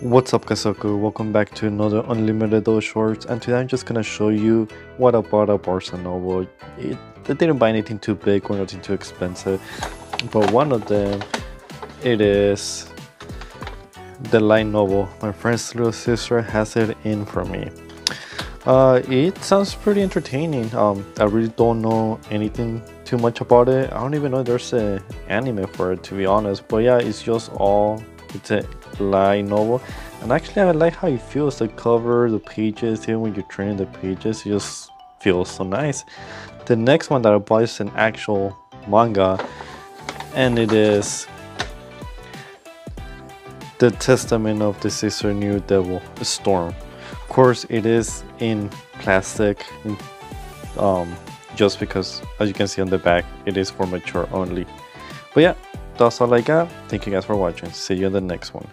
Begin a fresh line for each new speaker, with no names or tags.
What's up Kazoku, welcome back to another Unlimited DOE's Shorts and today I'm just gonna show you what I bought at Barnes & Noble. It, I didn't buy anything too big or nothing too expensive, but one of them, it is the light novel. My friend's little sister has it in for me. Uh, it sounds pretty entertaining. Um, I really don't know anything too much about it. I don't even know there's an anime for it to be honest, but yeah, it's just all, it's a light novel and actually I like how it feels the cover the pages even when you're turning the pages it just feels so nice the next one that I bought is an actual manga and it is the testament of the sister new devil storm of course it is in plastic um, just because as you can see on the back it is for mature only but yeah that's all I got. Thank you guys for watching. See you in the next one.